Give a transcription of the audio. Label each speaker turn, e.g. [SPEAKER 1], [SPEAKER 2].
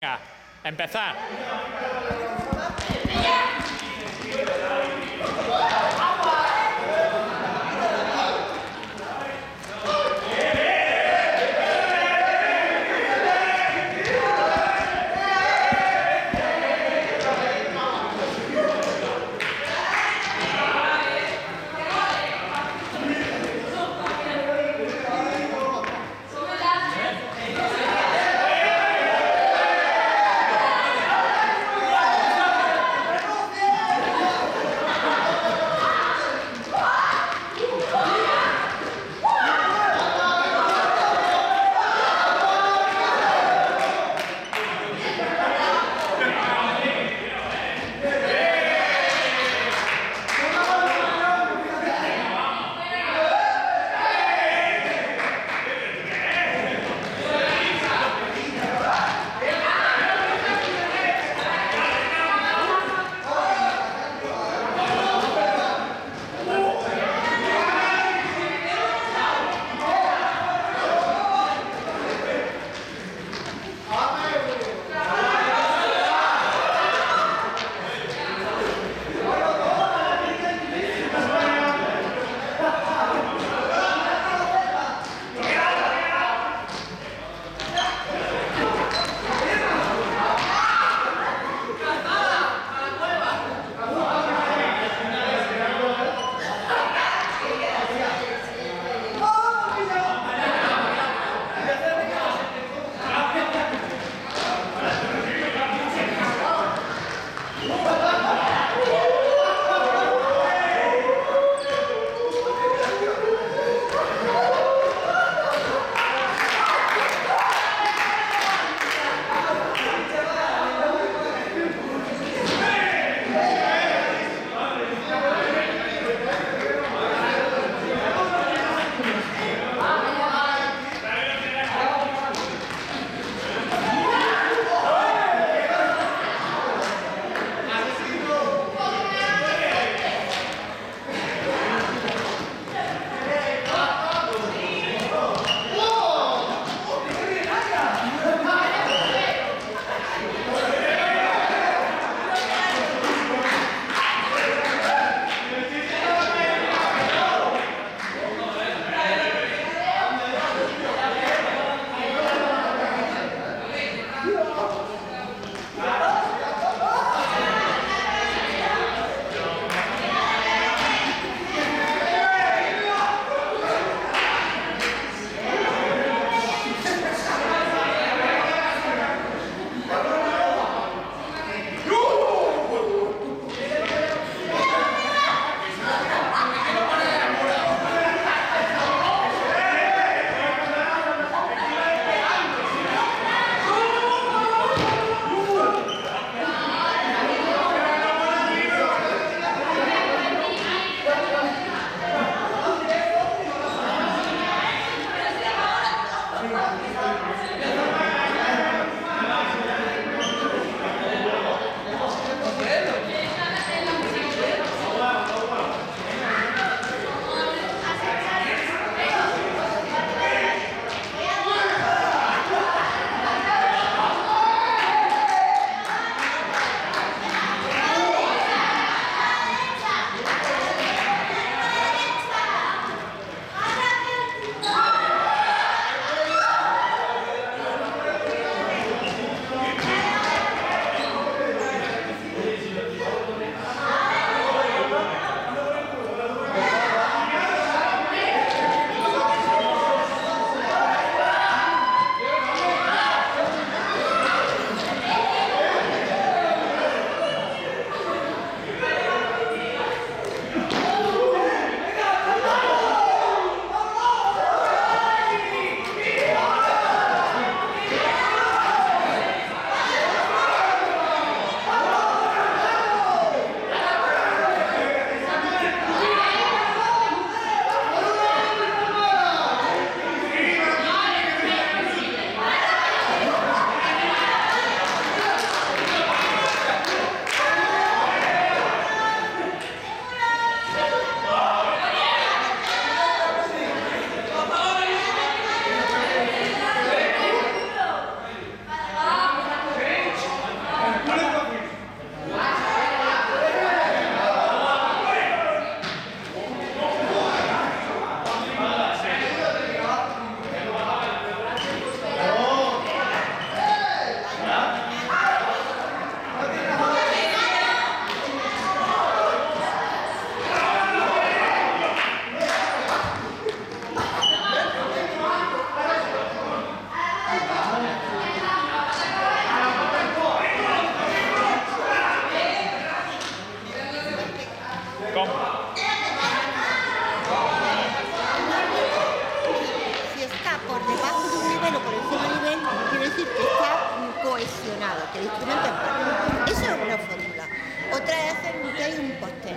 [SPEAKER 1] Venga, empezar. Come. Si está por debajo de un nivel o por encima de un nivel, quiere decir que está cohesionado, que el instrumento es parte. Eso es una fórmula. Otra es hacer un té un postel.